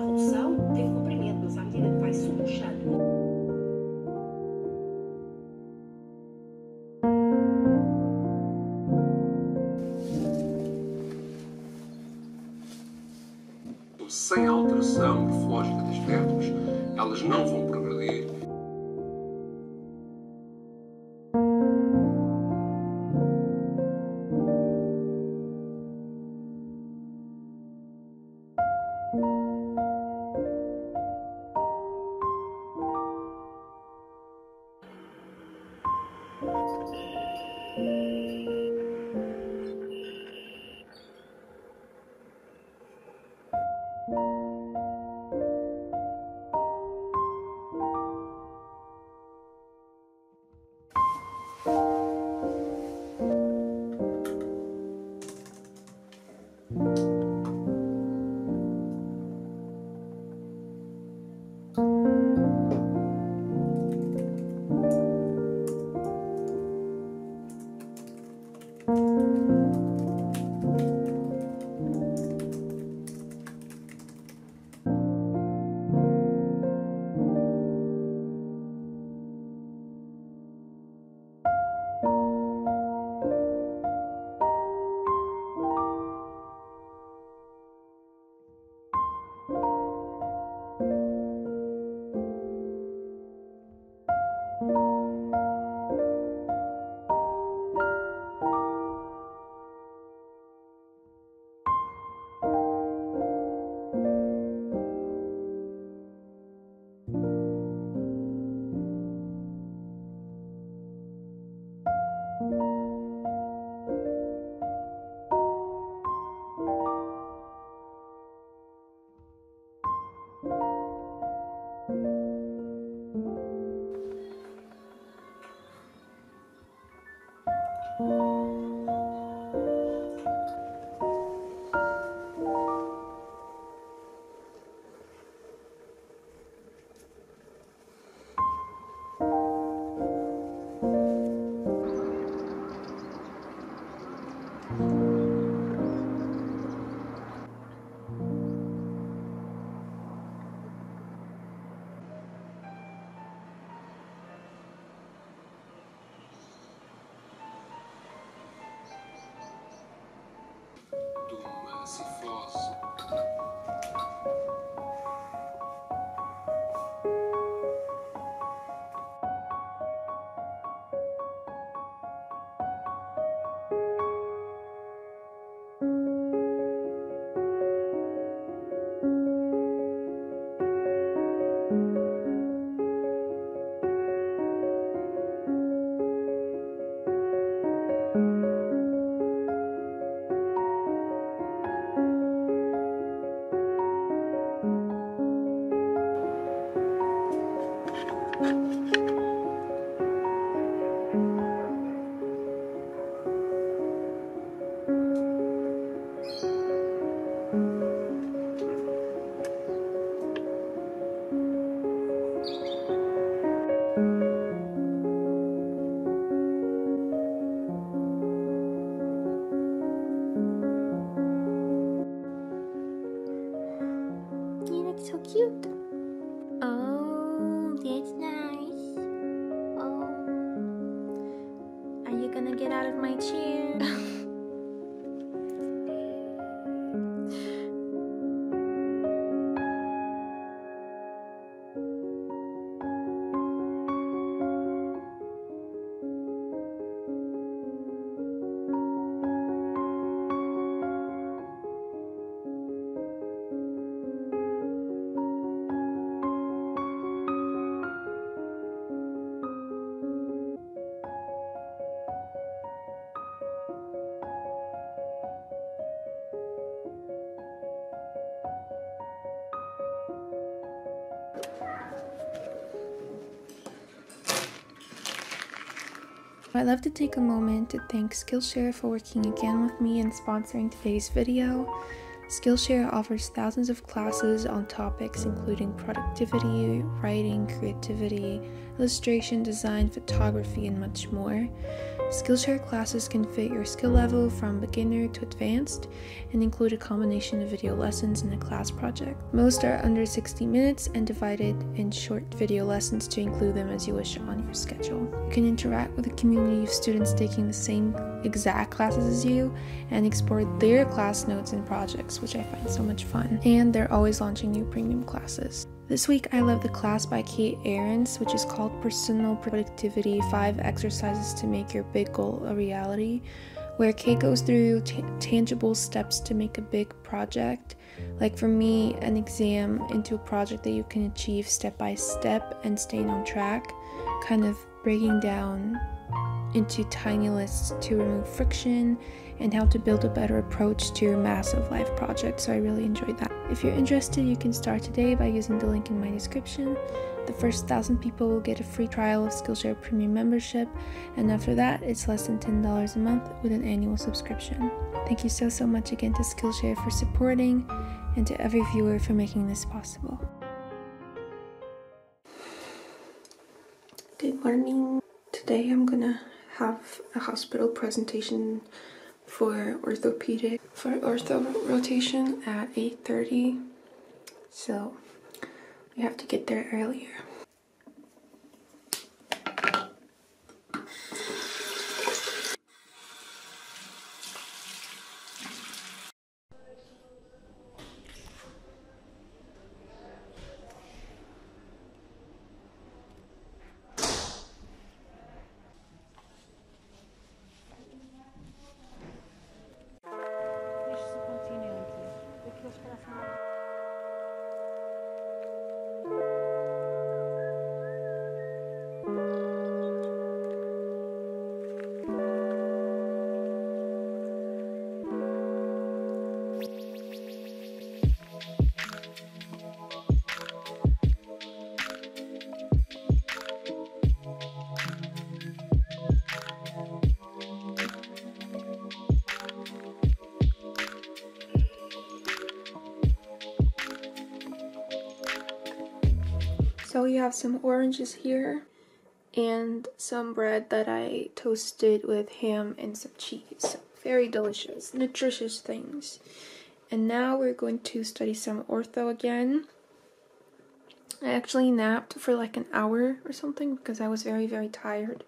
redução tem comprimento, mas à medida que vai subpuxando sem alteração morfológica das vértebras, elas não vão progredir You look so cute. Oh, that's nice. Oh, are you gonna get out of my chair? I'd love to take a moment to thank Skillshare for working again with me and sponsoring today's video. Skillshare offers thousands of classes on topics including productivity, writing, creativity, illustration, design, photography, and much more. Skillshare classes can fit your skill level from beginner to advanced and include a combination of video lessons and a class project. Most are under 60 minutes and divided in short video lessons to include them as you wish on your schedule. You can interact with a community of students taking the same exact classes as you and explore their class notes and projects, which I find so much fun. And they're always launching new premium classes. This week, I love the class by Kate Arends, which is called Personal Productivity 5 Exercises to Make Your Big Goal a Reality, where Kate goes through t- tangible steps to make a big project. Like for me, an exam into a project that you can achieve step by step and staying on track, kind of breaking down into tiny lists to remove friction and how to build a better approach to your massive life project. So I really enjoyed that. If you're interested, you can start today by using the link in my description. The first thousand people will get a free trial of Skillshare Premium membership, and after that, it's less than $10 a month with an annual subscription. Thank you so, so much again to Skillshare for supporting, and to every viewer for making this possible. Good morning. Today I'm gonna have a hospital presentation for orthopedic for ortho rotation at 8:30. So we have to get there earlier. So we have some oranges here and some bread that I toasted with ham and some cheese. Very delicious, nutritious things. And now we're going to study some ortho again. I actually napped for like an hour or something because I was very, very tired.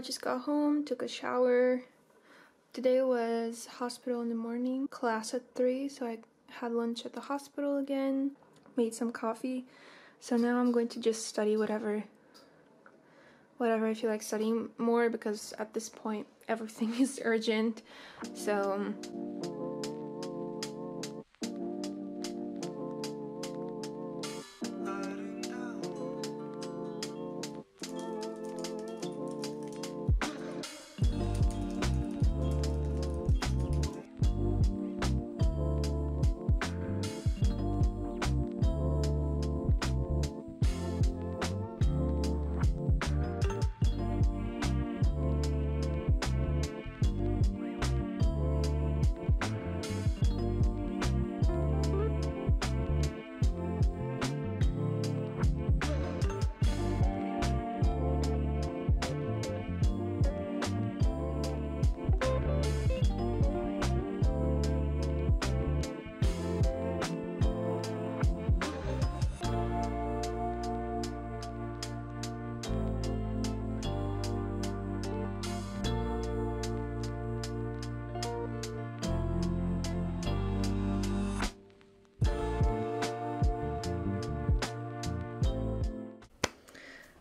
I just got home, took a shower. Today was hospital in the morning, class at 3, so I had lunch at the hospital again, made some coffee. So now I'm going to just study whatever whatever I feel like studying more because at this point everything is urgent. So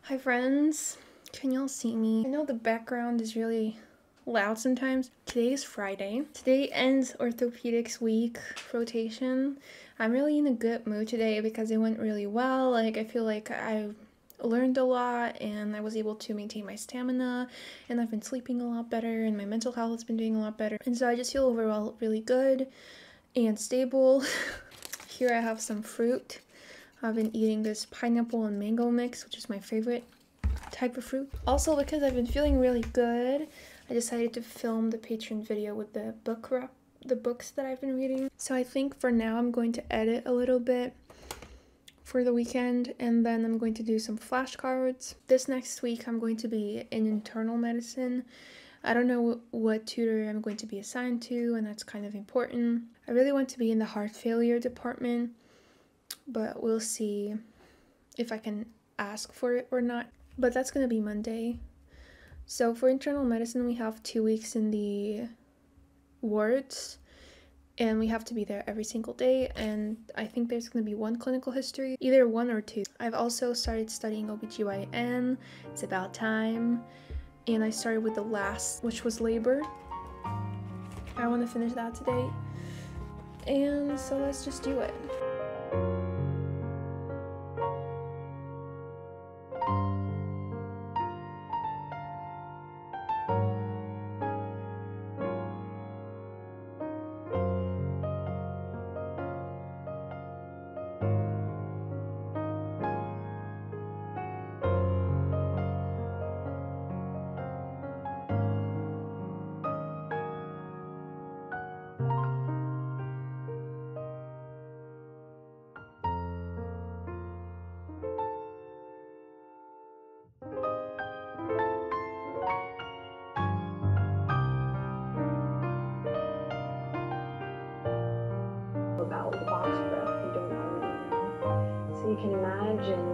Hi friends, can y'all see me? I know the background is really loud sometimes. Today is Friday. Today ends orthopedics week rotation. I'm really in a good mood today because it went really well. Like I feel like I learned a lot and I was able to maintain my stamina and I've been sleeping a lot better and my mental health has been doing a lot better. And so I just feel overall really good and stable. Here I have some fruit. I've been eating this pineapple and mango mix, which is my favorite type of fruit. Also, because I've been feeling really good, I decided to film the Patreon video with the book wrap, the books that I've been reading. So I think for now I'm going to edit a little bit for the weekend and then I'm going to do some flashcards. This next week I'm going to be in internal medicine. I don't know what tutor I'm going to be assigned to and that's kind of important. I really want to be in the heart failure department but we'll see if I can ask for it or not. But that's gonna be Monday. So for internal medicine, we have two weeks in the wards and we have to be there every single day and I think there's going to be one clinical history, either one or two. I've also started studying OBGYN. It's about time. And I started with the last, which was labor. I want to finish that today. And so let's just do it. Imagine